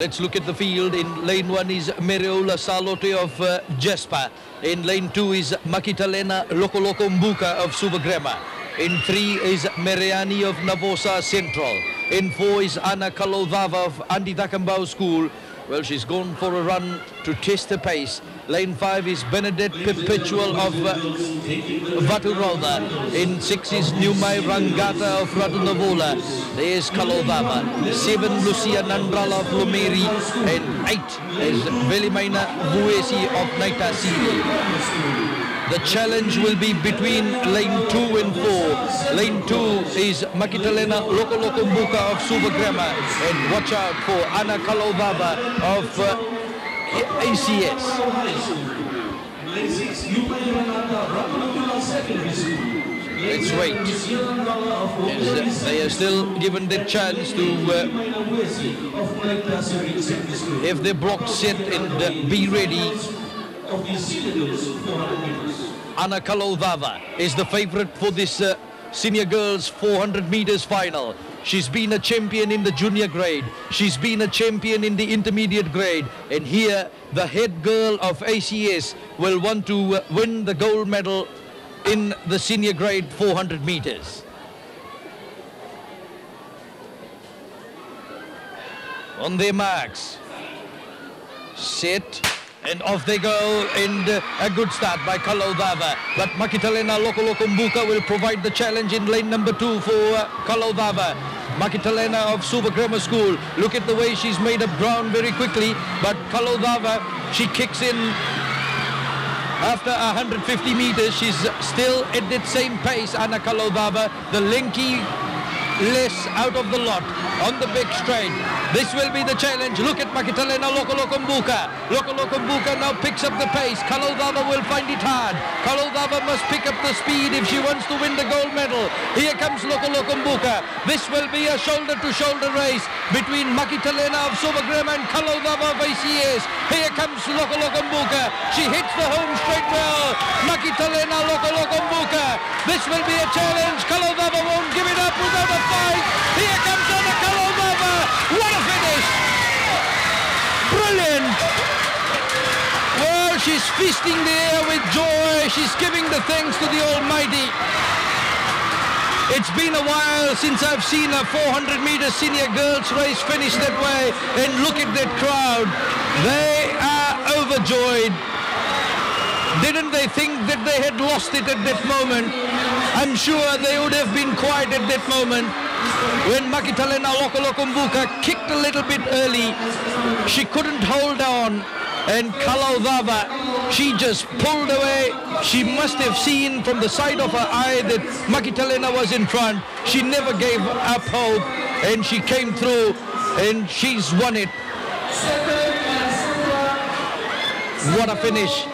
Let's look at the field. In lane one is Meriola Salote of uh, Jespa. In lane two is Makitalena Loco Mbuka of Suva Grammar. In three is Meriani of Navosa Central. In four is Anna Kaloucava of Adi Cakobau School. Well, she's gone for a run to test the pace. Lane five is Benedict Perpetual of uh, Vaturalda. In six is Numai Rangata of Ratunavola. There's Kaloucava. Seven, Lucia Nandrala of Lumeri. And eight is Velimaina Buesi of Naitasiri. The challenge will be between lane two and four. Lane two is Makitalena Loko Loko Mbuka of Suva Grammar. And watch out for Anna Kaloucava of uh, ACS. Let's wait. Yes, they are still given the chance to uh, have their block set and uh, be ready. Anna Kaloucava is the favorite for this uh, senior girls 400 meters final. She's been a champion in the junior grade. She's been a champion in the intermediate grade. And here, the head girl of ACS will want to uh, win the gold medal in the senior grade 400 meters. On their marks. Set. And off they go, and uh, a good start by Kaloucava. But Makitalena Loko Loko will provide the challenge in lane number two for uh, Kaloucava. Makitalena of Suva Grammar School. Look at the way she's made up ground very quickly. But Kaloucava, she kicks in after 150 meters. She's still at that same pace, Anna Kaloucava. The linky less out of the lot on the big straight. This will be the challenge. Look at Makitalena Loko Loko Mbuka. Loko Loko Mbuka now picks up the pace. Kaloucava will find it hard. Kaloucava must pick up the speed if she wants to win the gold medal. Here comes Loko Loko Mbuka. This will be a shoulder-to-shoulder race between Makitalena of Suva Grammar and Kaloucava of ACS. Here comes Loko Loko Mbuka. She hits the home straight well. Makitalena Loko Loko Mbuka. This will be a challenge. Kaloucava won't give it up without a fight. Here comes Kaloucava. What a finish! Brilliant! Well, she's feasting the air with joy. She's giving the thanks to the Almighty. It's been a while since I've seen a 400 meter senior girls race finish that way. And look at that crowd. They are overjoyed. Didn't they think that they had lost it at that moment? I'm sure they would have been quiet at that moment. When Makitalena Lokolokumbuka kicked a little bit early, she couldn't hold on. And Kaloucava, she just pulled away. She must have seen from the side of her eye that Makitalena was in front. She never gave up hope and she came through and she's won it. What a finish.